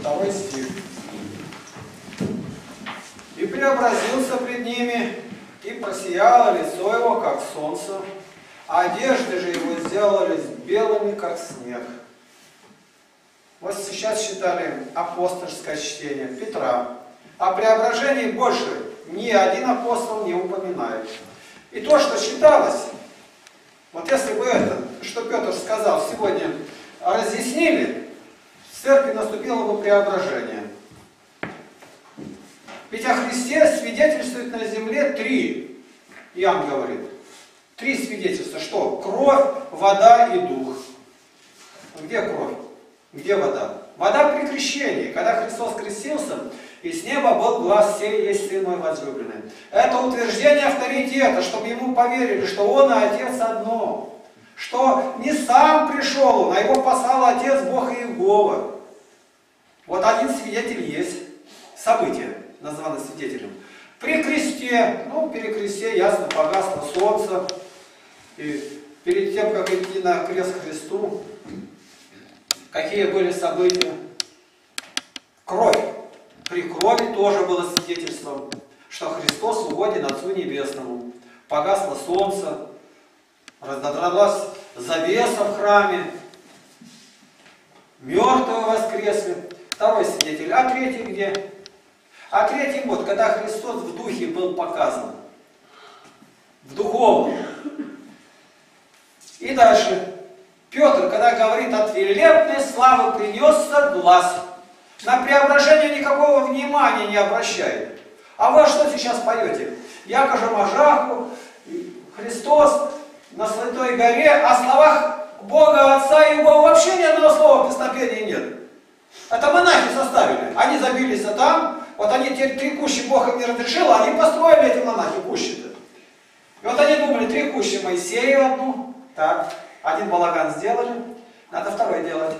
второй стих. И преобразился пред ними, и просияло лицо его, как солнце, а одежды же его сделались белыми, как снег. Вот сейчас читали апостольское чтение Петра. О преображении больше ни один апостол не упоминает. И то, что читалось, вот если бы это, что Петр сказал сегодня, разъяснили, в церкви наступило бы преображение. Ведь о Христе свидетельствует на земле три, Иоанн говорит. Три свидетельства. Что? Кровь, вода и дух. Где кровь? Где вода? Вода при крещении. Когда Христос крестился, и с неба был глаз сей есть Сын мой возлюбленный. Это утверждение авторитета, чтобы ему поверили, что он и Отец одно. Что не сам пришел он, а его послал Отец Бог Иегова. Вот один свидетель есть. Событие, названо свидетелем. При кресте, ну, при кресте, ясно, погасло солнце. И перед тем, как идти на крест Христу, какие были события? Кровь. При крови тоже было свидетельством, что Христос угоден Отцу Небесному. Погасло солнце, разодралась завеса в храме, мертвые воскресли. Второй свидетель. А третий где? А третий вот, когда Христос в духе был показан. В духовном. И дальше. Петр, когда говорит, от великолепной славы принесся глаз. На преображение никакого внимания не обращает. А вы что сейчас поете? Яко же Мажаху, Христос на Святой горе, о словах Бога Отца и Бога вообще ни одного слова в песнопении нет. Это монахи составили. Они забились а там, вот они те три кущи Бог им не разрешил, а они построили эти монахи кущи-то. И вот они думали, три кущи Моисею одну, так, один балаган сделали, надо второй делать.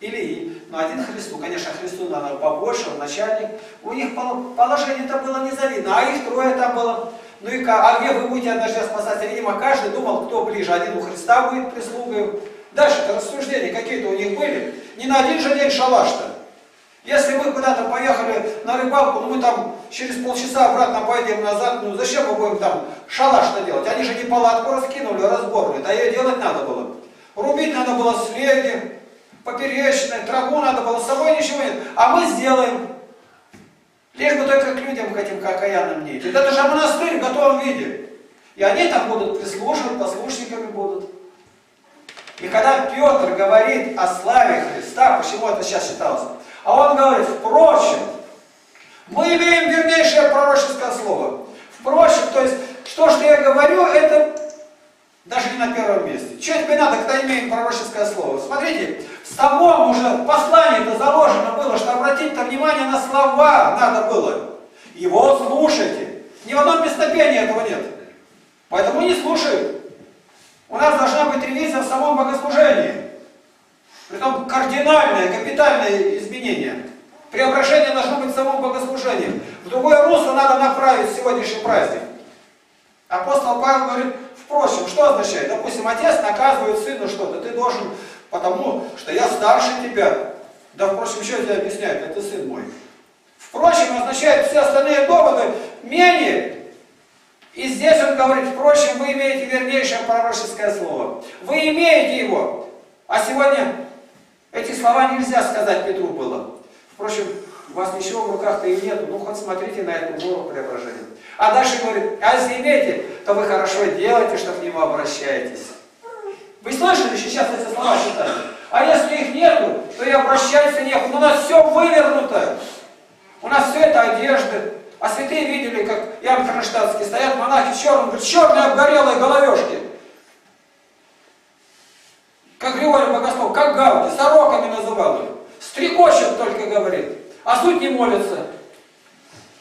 Или, ну один Христу, конечно, Христу надо побольше, он начальник. У них положение-то было незавидно, а их трое там было. Ну и как, а где вы будете однажды спасать? Видимо, каждый думал, кто ближе. Один у Христа будет прислугой. Дальше-то рассуждения какие-то у них были. Не на один же день шалаш-то. Если мы куда-то поехали на рыбалку, ну мы там через полчаса обратно пойдем назад, ну зачем мы будем там шалаш-то делать? Они же не палатку раскинули, а разборные, а ее делать надо было. Рубить надо было слеги, поперечной, траву надо было, с собой ничего нет. А мы сделаем. Лишь бы только к людям хотим, как окаянным не идти. Это же монастырь в готовом виде. И они там будут прислуживать, послушниками будут. И когда Петр говорит о славе Христа, почему это сейчас считалось? А он говорит, впрочем, мы имеем вернейшее пророческое слово. Впрочем, то есть, что, что я говорю, это даже не на первом месте. Что тебе надо, когда имеем пророческое слово? Смотрите, в самом уже послании-то заложено было, что обратить-то внимание на слова надо было. Его слушайте. Ни в одном песнопении этого нет. Поэтому не слушают. У нас должна быть ревизия в самом богослужении. Притом кардинальное, капитальное изменение. Преображение должно быть в самом богослужении. В другое русло надо направить сегодняшний праздник. Апостол Павел говорит, впрочем, что означает? Допустим, отец наказывает сына что-то, ты должен, потому что я старше тебя. Да, впрочем, что тебе объясняет, это сын мой. Впрочем, означает все остальные доводы менее. И здесь он говорит, впрочем, вы имеете вернейшее пророческое слово. Вы имеете его. А сегодня эти слова нельзя сказать Петру было. Впрочем, у вас ничего в руках-то и нету, ну хоть смотрите на эту гору преображения. А дальше говорит, а если имеете, то вы хорошо делаете, что к нему обращаетесь. Вы слышали сейчас эти слова читали? А если их нету, то и обращаться некуда. Ну, у нас все вывернуто. У нас все это одежды. А святые видели, как Иоанн Кронштадтский стоят монахи в черном, говорят, черные обгорелые головешки. Как Григорий Богослов, как Гауди, сороками называл их. Стрекочет только говорит, а суть не молится.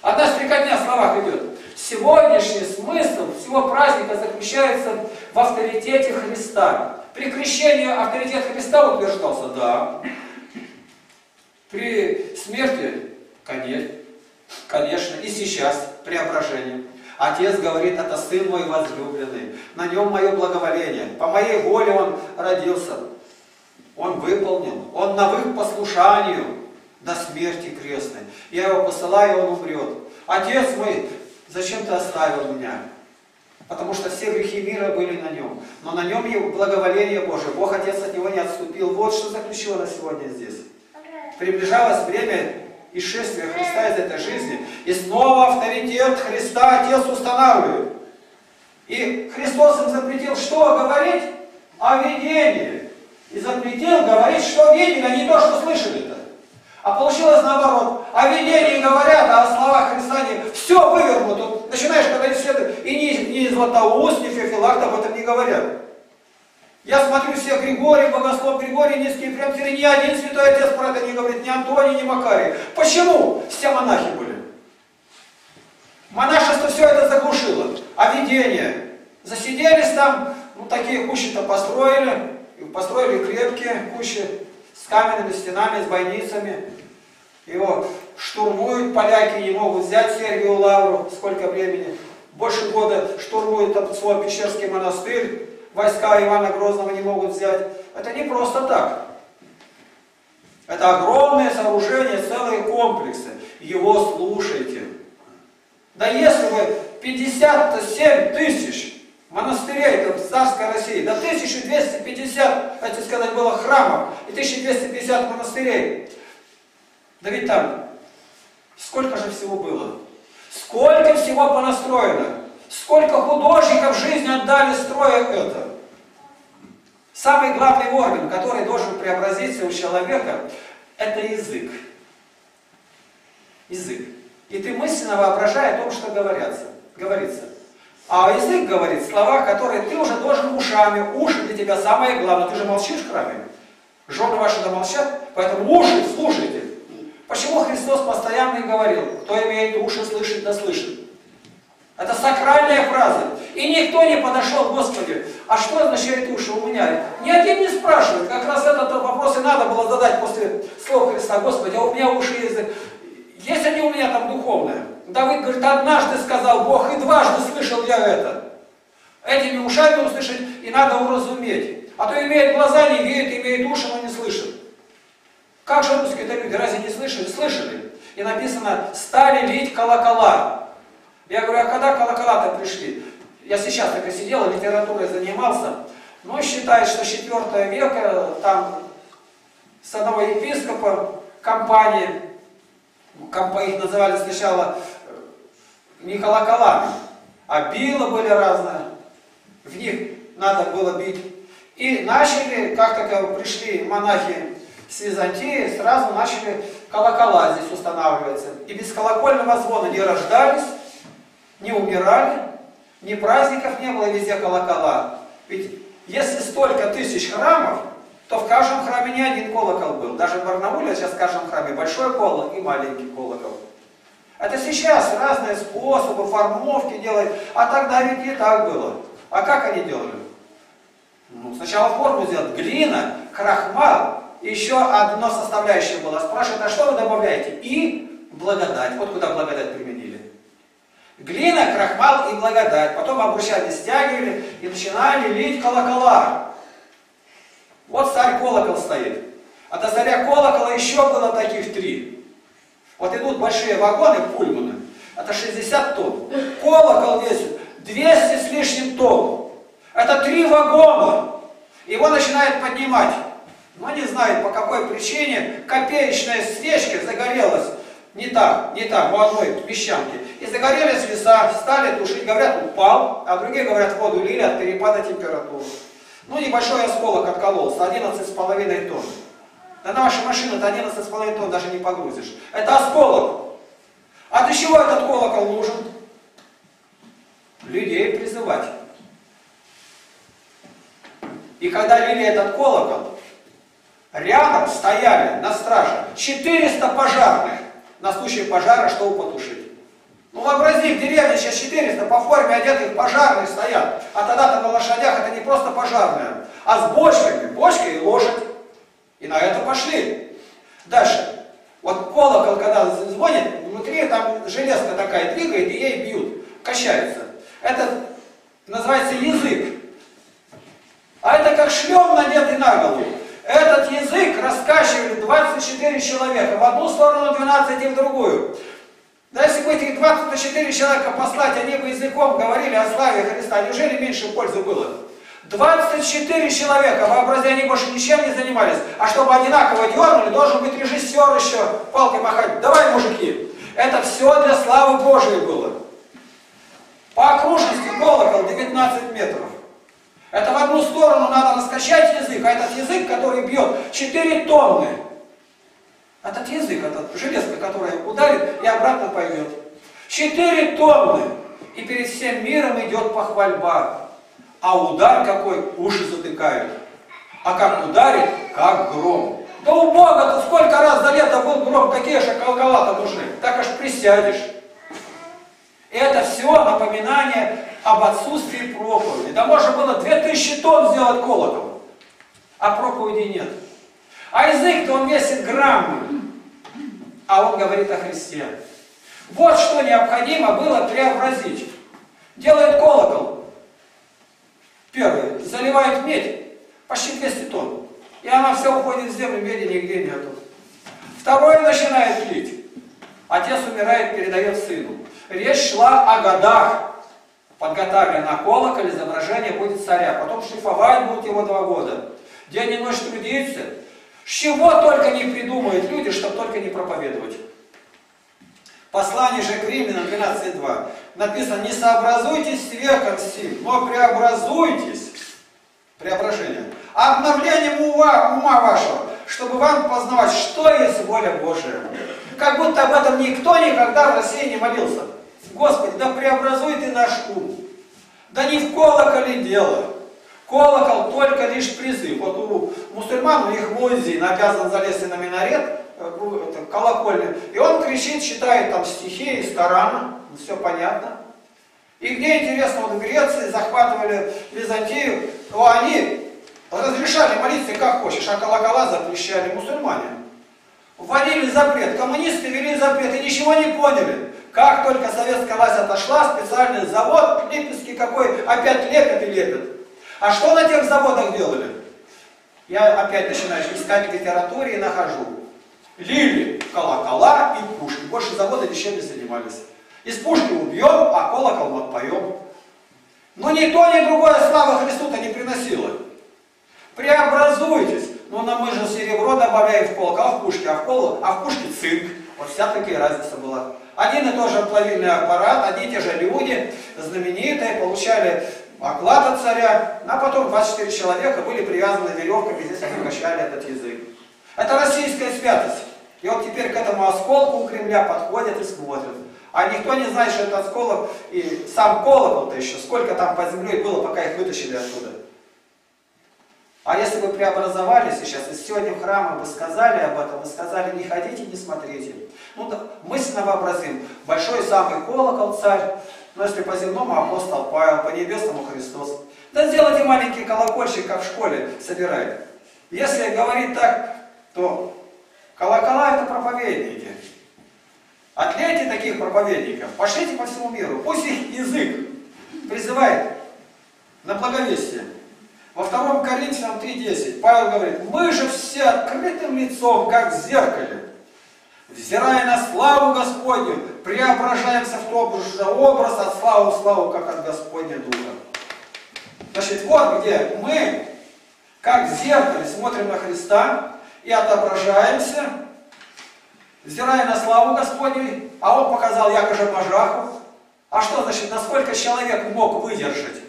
Одна стрекотня в словах идет. Сегодняшний смысл всего праздника заключается в авторитете Христа. При крещении авторитет Христа утверждался, да. При смерти, конечно, и сейчас преображение. Отец говорит, это Сын мой возлюбленный, на нем мое благоволение, по моей воле он родился. Он выполнил, он навык послушанию, до смерти крестной. Я его посылаю, он умрет. Отец мой, зачем ты оставил меня? Потому что все грехи мира были на нем. Но на нем его благоволение Божие. Бог Отец от него не отступил. Вот что заключено сегодня здесь. Приближалось время исшествия Христа из этой жизни. И снова авторитет Христа Отец устанавливает. И Христос им запретил что говорить? О видении. И запретил говорить, что видели, а не то, что слышали-то. А получилось наоборот. О видении говорят, а о словах Христа не. Все вывернуто. Начинаешь, когда исследуешь, и ни, ни Златоуст, ни Феофилакт об этом не говорят. Я смотрю все Григорий, Богослов Григорий, Низкий, прям ни один святой отец про это не говорит, ни Антоний, ни Макарий. Почему? Все монахи были. Монашество все это заглушило. А видение? Засиделись там, ну такие кущи-то построили, построили крепкие кущи с каменными стенами, с бойницами. Его штурмуют поляки, не могут взять Сергию Лавру, сколько времени. Больше года штурмуют свой Пещерский монастырь, войска Ивана Грозного не могут взять. Это не просто так. Это огромное сооружение, целые комплексы. Его слушайте. Да если бы 57 тысяч монастырей там, в царской России, да 1250, хотите сказать, было храмов, и 1250 монастырей. Да ведь там сколько же всего было? Сколько всего понастроено? Сколько художников жизни отдали строя это? Самый главный орган, который должен преобразиться у человека, это язык. Язык. И ты мысленно воображай о том, что говорятся, говорится. А язык говорит слова, которые ты уже должен ушами. Уши для тебя самое главное. Ты же молчишь в храме. Жены ваши да молчат, поэтому уши слушайте. Почему Христос постоянно и говорил, кто имеет уши слышать, да слышит. Это сакральная фраза. И никто не подошел, Господи, а что означает уши у меня? Ни один не спрашивает. Как раз этот вопрос и надо было задать после слова Христа. Господи, а у меня уши язык. Есть они у меня там духовные? Давид говорит, однажды сказал Бог, и дважды слышал я это. Этими ушами услышать, и надо уразуметь. А то имеет глаза, не видит, имеет уши, но не слышит. Как же русские-то люди, разве не слышали? Слышали. И написано, стали лить колокола. Я говорю, а когда колокола-то пришли? Я сейчас так и сидел, литературой занимался. Но считает, что 4 века там с одного епископа компании, их называли сначала э, не колоколами, а била были разные. В них надо было бить. И начали, как только пришли монахи с Византии, сразу начали колокола здесь устанавливаться. И без колокольного звона не рождались, не умирали, ни праздников не было, везде колокола. Ведь если столько тысяч храмов, то в каждом храме не один колокол был. Даже в Барнауле сейчас в каждом храме большой колокол и маленький колокол. Это сейчас разные способы, формовки делают, а тогда ведь не так было. А как они делали? Ну, сначала форму сделать, глина, крахмал, еще одно составляющее было. Спрашивают, а что вы добавляете? И благодать. Вот куда благодать применили. Глина, крахмал и благодать. Потом обручали, стягивали и начинали лить колокола. Вот царь колокол стоит. А до царя колокола еще было таких три. Вот идут большие вагоны, пульманы. Это 60 тонн. Колокол весит 200 с лишним тонн. Это три вагона. Его начинают поднимать но не знает по какой причине копеечная свечка загорелась не так, не так, у одной песчанки. И загорелись леса, стали тушить, говорят, упал, а другие говорят, воду лили от перепада температуры. Ну, небольшой осколок откололся, 11,5 тонн. Да на вашу машину-то 11,5 тонн даже не погрузишь. Это осколок. А для чего этот колокол нужен? Людей призывать. И когда лили этот колокол, Рядом стояли на страже 400 пожарных на случай пожара, чтобы потушить. Ну вообрази, в деревне сейчас 400 по форме одетых пожарных стоят. А тогда-то на лошадях это не просто пожарные, а с бочками, бочка и лошадь. И на это пошли. Дальше. Вот колокол, когда звонит, внутри там железка такая двигает, и ей бьют, качается. Это называется язык. А это как шлем надетый на голову. Этот язык раскачивали 24 человека. В одну сторону 12 и в другую. Да если бы этих 24 человека послать, они бы языком говорили о славе Христа, неужели меньше пользы было? 24 человека, вообрази, они больше ничем не занимались. А чтобы одинаково дернули, должен быть режиссер еще палкой махать. Давай, мужики. Это все для славы Божией было. По окружности колокол 19 метров. Это в одну сторону надо раскачать язык, а этот язык, который бьет 4 тонны. Этот язык, этот железка, которая ударит и обратно пойдет. 4 тонны. И перед всем миром идет похвальба. А удар какой, уши затыкают. А как ударит, как гром. Да у Бога-то сколько раз за лето был гром, какие же колокола-то нужны? Так аж присядешь. Это все напоминание об отсутствии проповеди. Да можно было 2000 тонн сделать колокол, а проповеди нет. А язык-то он весит граммы, а он говорит о Христе. Вот что необходимо было преобразить. Делает колокол. Первый. Заливает медь. Почти 200 тонн. И она все уходит в землю, меди нигде нету. Второй начинает лить. Отец умирает, передает сыну. Речь шла о годах. Подготавливая на колокол, изображение будет царя. Потом шлифовать будут его два года. День и ночь трудиться. С чего только не придумают люди, чтобы только не проповедовать. Послание же к Римлянам 12.2 написано, не сообразуйтесь с веком сим, но преобразуйтесь, преображение, обновлением ума, ума вашего, чтобы вам познавать, что есть воля Божия. Как будто об этом никто никогда в России не молился. Господи, да преобразуй ты наш ум. Да не в колоколе дело. Колокол только лишь призыв. Вот у мусульман, у них музей обязан залезть на минарет, э, колокольный, и он кричит, читает там стихи из Корана, все понятно. И где интересно, вот в Греции захватывали Византию, то они разрешали молиться как хочешь, а колокола запрещали мусульмане. Вводили запрет, коммунисты вели запрет и ничего не поняли. Как только советская власть отошла, специальный завод, Липецкий какой, опять лепят и лепят. А что на тех заводах делали? Я опять начинаю искать в литературе и нахожу. Лили колокола и пушки. Больше завода ничем не занимались. Из пушки убьем, а колокол вот поем. Но ни то, ни другое слава Христу-то не приносило. Преобразуйтесь. Ну, на мы же серебро добавляем в колокол, а в пушке, а в, кол, а в пушке цинк. Вот вся такая разница была. Один и тот же плавильный аппарат, одни и те же люди, знаменитые, получали оклад от царя, а потом 24 человека были привязаны веревками, здесь они качали этот язык. Это российская святость. И вот теперь к этому осколку у Кремля подходят и смотрят. А никто не знает, что это осколок и сам колокол-то еще, сколько там под землей было, пока их вытащили оттуда. А если бы преобразовали сейчас, и сегодня в храме бы сказали об этом, вы сказали, не ходите, не смотрите. Ну, да, мысленно вообразим, большой самый колокол царь, но если по земному апостол Павел, по небесному Христос. Да сделайте маленький колокольчик, как в школе собирает. Если говорить так, то колокола это проповедники. Отлейте таких проповедников, пошлите по всему миру, пусть их язык призывает на благовестие. Во втором Коринфянам 3.10 Павел говорит, мы же все открытым лицом, как в зеркале, взирая на славу Господню, преображаемся в тот же образ от славы в славу, как от Господня Духа. Значит, вот где мы, как в зеркале, смотрим на Христа и отображаемся, взирая на славу Господню, а Он показал якоже Мажаху. А что значит, насколько человек мог выдержать?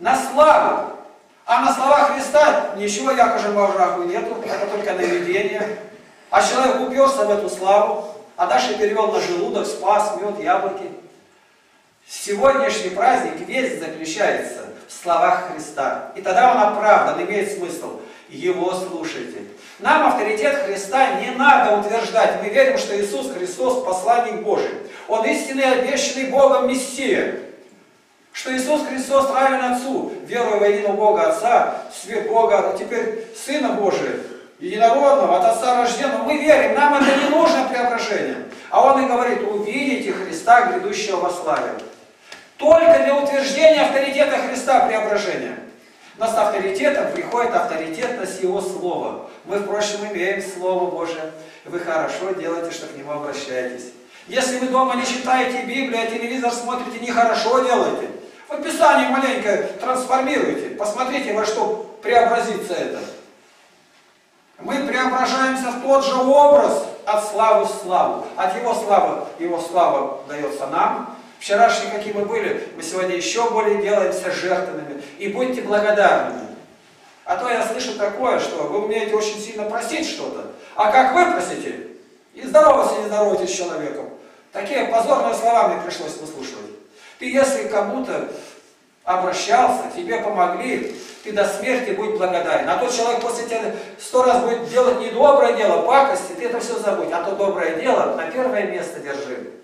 на славу. А на слова Христа ничего якоже Божаху нету, это только наведение. А человек уперся в эту славу, а дальше перевел на желудок, спас, мед, яблоки. Сегодняшний праздник весь заключается в словах Христа. И тогда он оправдан, имеет смысл. Его слушайте. Нам авторитет Христа не надо утверждать. Мы верим, что Иисус Христос посланник Божий. Он истинный, обещанный Богом Мессия что Иисус Христос равен Отцу, веруя во единого Бога Отца, свет Бога, а теперь Сына Божия, единородного, от Отца рожденного. Мы верим, нам это не нужно преображение. А Он и говорит, увидите Христа, грядущего во славе. Только для утверждения авторитета Христа преображения. Но с авторитетом приходит авторитетность Его Слова. Мы, впрочем, имеем Слово Божие. Вы хорошо делаете, что к Нему обращаетесь. Если вы дома не читаете Библию, а телевизор смотрите, нехорошо делаете. Вот Писание маленькое трансформируйте. Посмотрите, во что преобразится это. Мы преображаемся в тот же образ от славы в славу. От Его славы, Его слава дается нам. Вчерашние, какие мы были, мы сегодня еще более делаемся жертвенными. И будьте благодарными. А то я слышу такое, что вы умеете очень сильно просить что-то. А как вы просите? И здороваться не здороваетесь с человеком. Такие позорные слова мне пришлось выслушивать. Ты если кому-то обращался, тебе помогли, ты до смерти будь благодарен. А тот человек после тебя сто раз будет делать недоброе дело, пакости, ты это все забудь. А то доброе дело на первое место держи.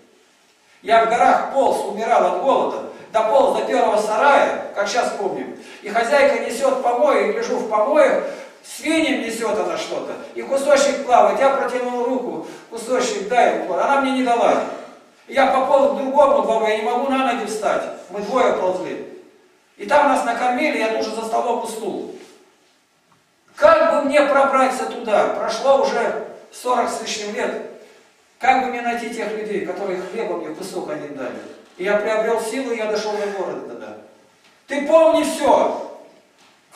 Я в горах полз, умирал от голода, дополз до первого сарая, как сейчас помним. И хозяйка несет помои, и лежу в помоях, свиньям несет она что-то, и кусочек плавает. Я протянул руку, кусочек дай, она мне не дала. Я пополз к другому двору, я не могу на ноги встать. Мы двое ползли. И там нас накормили, я тоже за столом уснул. Как бы мне пробраться туда? Прошло уже 40 с лишним лет. Как бы мне найти тех людей, которые хлеба мне кусок один дали? И я приобрел силу, и я дошел до города тогда. Ты помни все.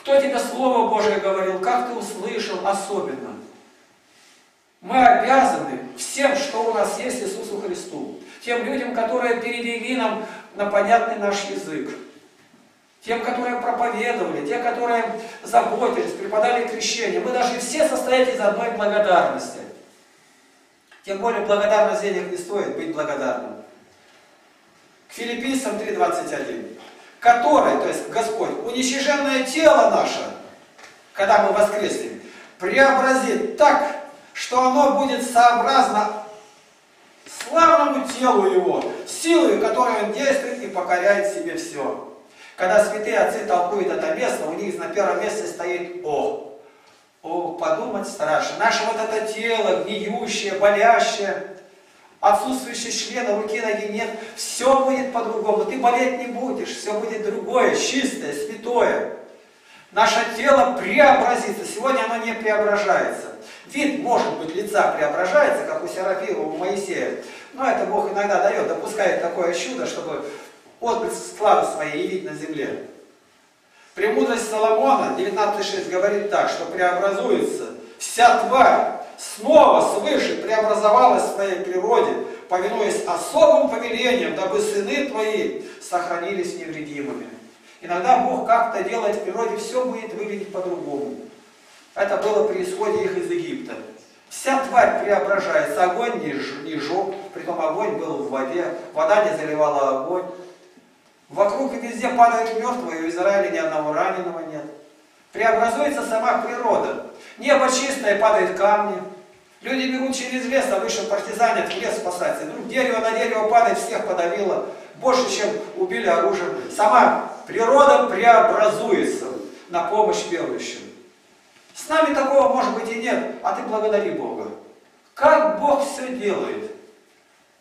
Кто тебе Слово Божие говорил, как ты услышал особенно. Мы обязаны всем, что у нас есть Иисусу Христу. Тем людям, которые перевели нам на понятный наш язык тем, которые проповедовали, те, которые заботились, преподали крещение. Мы должны все состоять из одной благодарности. Тем более благодарность денег не стоит быть благодарным. К филиппийцам 3.21. Который, то есть Господь, уничиженное тело наше, когда мы воскреснем, преобразит так, что оно будет сообразно славному телу Его, силой, которой Он действует и покоряет себе все. Когда святые отцы толкуют это место, у них на первом месте стоит О. О, подумать страшно. Наше вот это тело, гниющее, болящее, отсутствующие члены, руки, ноги нет, все будет по-другому. Ты болеть не будешь, все будет другое, чистое, святое. Наше тело преобразится. Сегодня оно не преображается. Вид, может быть, лица преображается, как у Серафима, у Моисея. Но это Бог иногда дает, допускает такое чудо, чтобы отблеск славы своей явить на земле. Премудрость Соломона 19.6 говорит так, что преобразуется вся тварь, снова свыше преобразовалась в своей природе, повинуясь особым повелениям, дабы сыны твои сохранились невредимыми. Иногда Бог как-то делает в природе, все будет выглядеть по-другому. Это было при исходе их из Египта. Вся тварь преображается, огонь не, не жег, притом огонь был в воде, вода не заливала огонь, Вокруг и везде падают мертвые, и в Израиле ни одного раненого нет. Преобразуется сама природа. Небо чистое, падают камни. Люди бегут через лес, а выше партизанят в лес спасаться. Вдруг дерево на дерево падает, всех подавило. Больше, чем убили оружием. Сама природа преобразуется на помощь верующим. С нами такого может быть и нет, а ты благодари Бога. Как Бог все делает.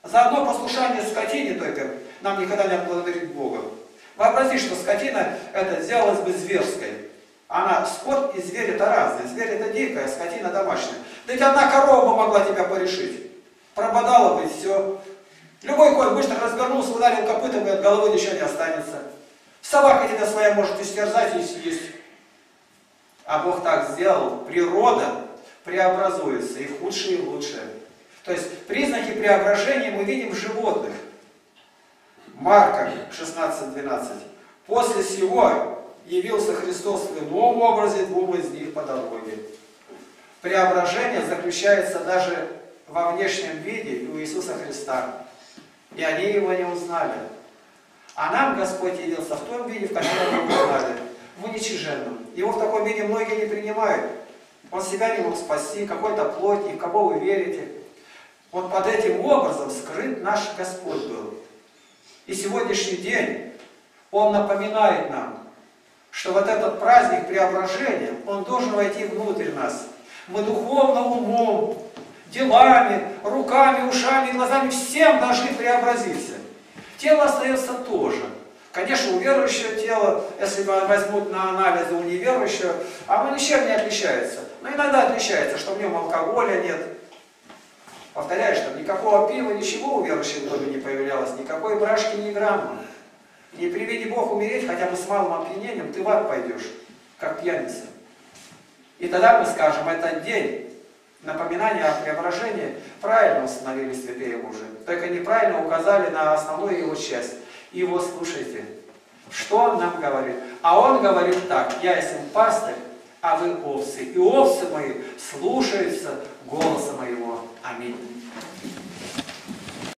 За одно послушание скотине только нам никогда не отблагодарить Бога. Вообрази, что скотина это сделалась бы зверской. Она, скот и зверь это разные. Зверь это дикая, скотина домашняя. Да ведь одна корова могла тебя порешить. Прободала бы и все. Любой конь быстро развернулся, ударил копытом, и от головы ничего не останется. Собака тебя своя может истерзать и съесть. А Бог так сделал. Природа преобразуется и худшее, и в лучшее. То есть признаки преображения мы видим в животных. Марка 16.12. После сего явился Христос в ином образе двум из них по дороге. Преображение заключается даже во внешнем виде у Иисуса Христа. И они его не узнали. А нам Господь явился в том виде, в котором мы узнали, в уничиженном. Его в таком виде многие не принимают. Он себя не мог спасти, какой-то плотник, кого вы верите. Вот под этим образом скрыт наш Господь был. И сегодняшний день, он напоминает нам, что вот этот праздник преображения, он должен войти внутрь нас. Мы духовно умом, делами, руками, ушами, глазами, всем должны преобразиться. Тело остается тоже. Конечно, у верующего тело, если возьмут на анализы у неверующего, оно ничем не отличается. Но иногда отличается, что в нем алкоголя нет. Повторяю, что никакого пива, ничего у верующих в доме не появлялось, никакой брашки, ни грамма. Не приведи Бог умереть хотя бы с малым опьянением, ты в ад пойдешь, как пьяница. И тогда мы скажем, этот день напоминания о преображении правильно установили святые мужи. Только неправильно указали на основную его часть. Его слушайте. Что он нам говорит? А он говорит так, я есть пастырь, а вы овцы. И овцы мои слушаются голоса моего. Аминь.